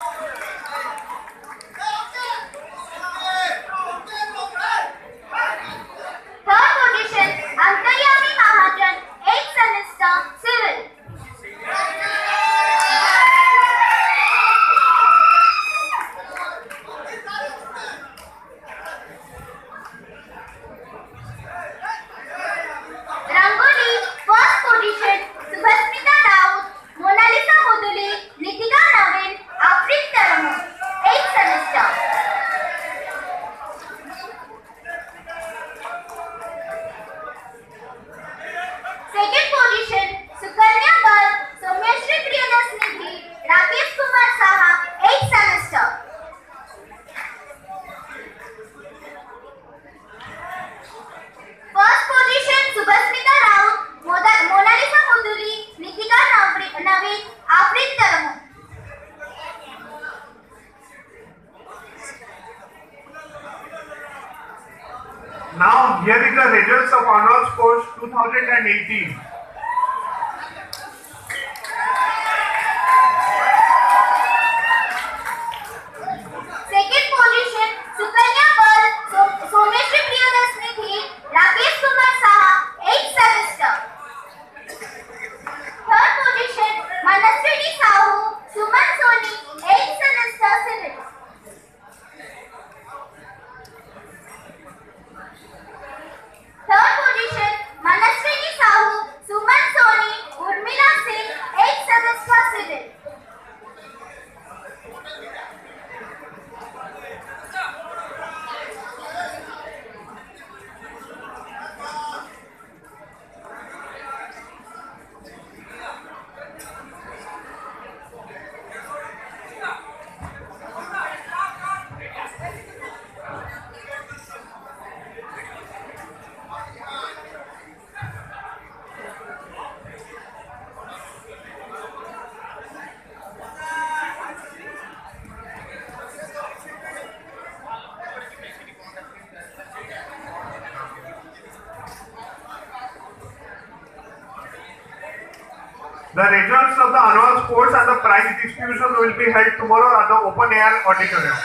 you Now, here is the results of annual sports 2018. せて。The results of the annual sports and the prize distribution will be held tomorrow at the open air auditorium.